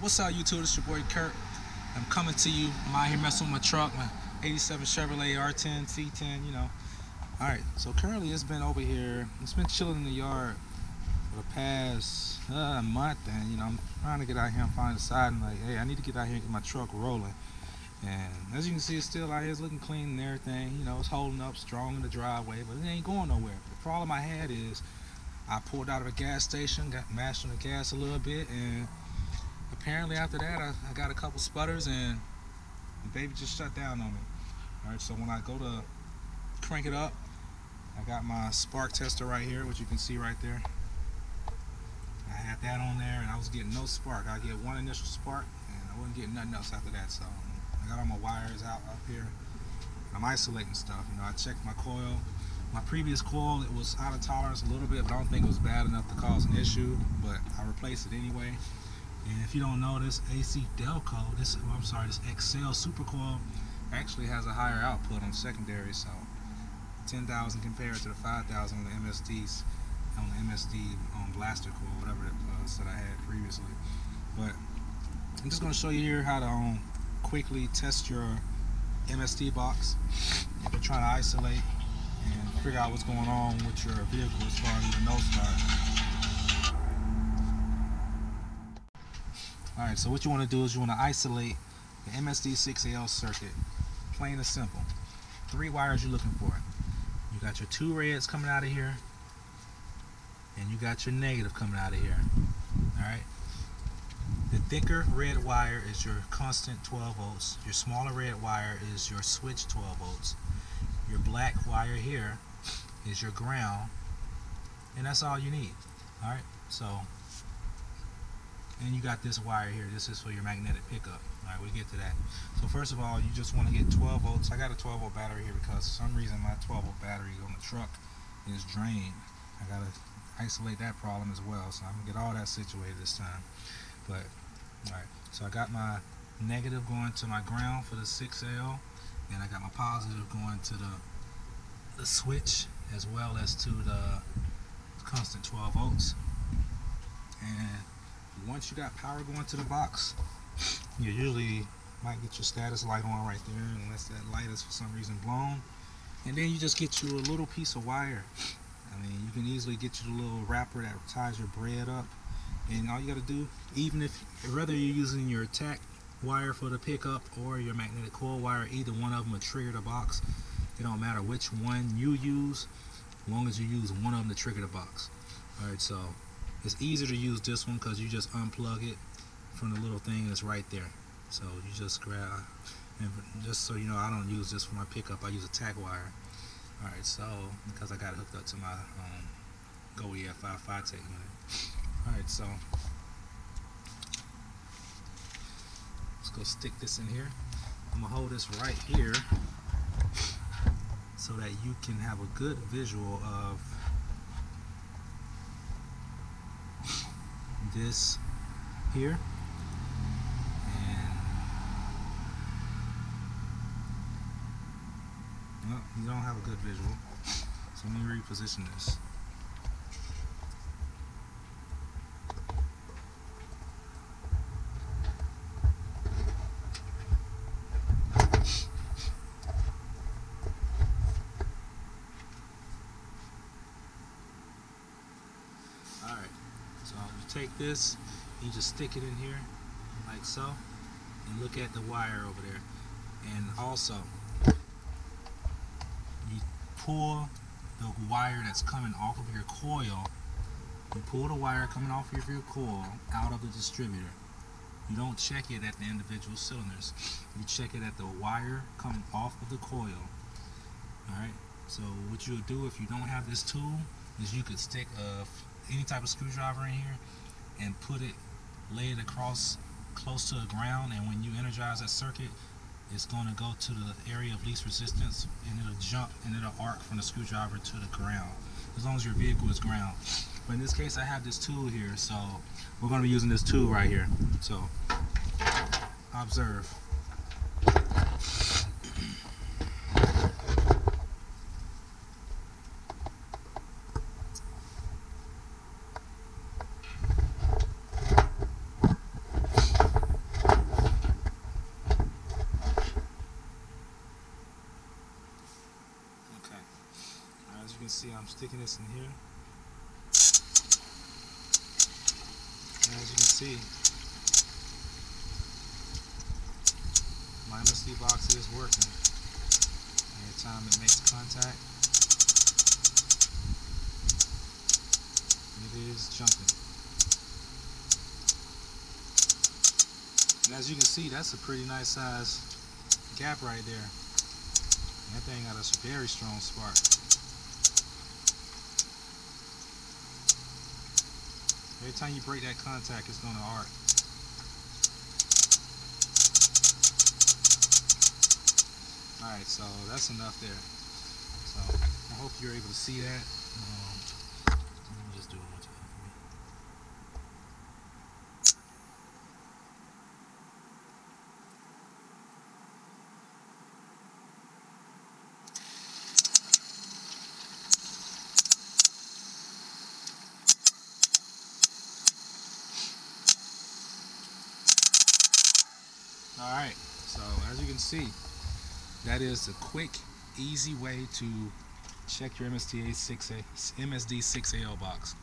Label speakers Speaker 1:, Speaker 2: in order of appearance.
Speaker 1: What's up, YouTube? It's your boy Curt. I'm coming to you. I'm out here messing with my truck, my 87 Chevrolet R10, C10, you know. Alright, so currently it's been over here, it's been chilling in the yard for the past uh, month, and you know, I'm trying to get out here and find a side and like, hey, I need to get out here and get my truck rolling. And as you can see, it's still out here, it's looking clean and everything. You know, it's holding up strong in the driveway, but it ain't going nowhere. The problem I had is I pulled out of a gas station, got mashed on the gas a little bit, and apparently after that I, I got a couple sputters and the baby just shut down on me. Alright, so when I go to crank it up, I got my spark tester right here, which you can see right there. I had that on there and I was getting no spark. I get one initial spark and I wasn't getting nothing else after that. So I got all my wires out up here. I'm isolating stuff. You know, I checked my coil. My previous coil, it was out of tolerance a little bit, but I don't think it was bad enough to cause an issue. But I replaced it anyway. And if you don't know this AC Delco, this oh, I'm sorry, this Accel Super Coil actually has a higher output on secondary, so 10,000 compared to the 5,000 on the MSDs on the MSD on blaster coil, whatever it was that I had previously. But I'm just going to show you here how to um, quickly test your MSD box if you're trying to isolate and figure out what's going on with your vehicle as far as the no start. Alright, so what you want to do is you want to isolate the MSD6AL circuit. Plain and simple. Three wires you're looking for. You got your two reds coming out of here, and you got your negative coming out of here. Alright? The thicker red wire is your constant 12 volts. Your smaller red wire is your switch 12 volts. Your black wire here is your ground. And that's all you need. Alright? So and you got this wire here. This is for your magnetic pickup. All right we'll get to that. So first of all you just want to get 12 volts. I got a 12 volt battery here because for some reason my 12 volt battery on the truck is drained. I gotta isolate that problem as well. So I'm gonna get all that situated this time. But all right so I got my negative going to my ground for the 6L and I got my positive going to the the switch as well as to the constant 12 volts. And once you got power going to the box, you usually might get your status light on right there unless that light is for some reason blown. And then you just get you a little piece of wire. I mean, you can easily get you the little wrapper that ties your bread up. And all you got to do, even if, whether you're using your tach wire for the pickup or your magnetic coil wire, either one of them will trigger the box. It don't matter which one you use, as long as you use one of them to trigger the box. Alright, so it's easier to use this one because you just unplug it from the little thing that's right there. So you just grab, and just so you know, I don't use this for my pickup. I use a tach wire. All right, so because I got it hooked up to my um, Go EFI 5 unit. All right, so let's go stick this in here. I'm gonna hold this right here so that you can have a good visual of this here. And well, you don't have a good visual so let me reposition this take this, you just stick it in here, like so, and look at the wire over there. And also, you pull the wire that's coming off of your coil, you pull the wire coming off of your coil out of the distributor. You don't check it at the individual cylinders. You check it at the wire coming off of the coil. Alright, so what you'll do if you don't have this tool is you could stick a any type of screwdriver in here and put it, lay it across close to the ground and when you energize that circuit it's going to go to the area of least resistance and it'll jump and it'll arc from the screwdriver to the ground as long as your vehicle is ground. But in this case I have this tool here so we're going to be using this tool right here. So observe see, I'm sticking this in here. And as you can see, my MSD box is working. Every time it makes contact, it is jumping. And as you can see, that's a pretty nice size gap right there. That thing got a very strong spark. Every time you break that contact, it's going to arc. Alright, so that's enough there. So I hope you're able to see that. Um, let me just do it Alright, so as you can see, that is a quick, easy way to check your MSDA 6A, MSD 6AL box.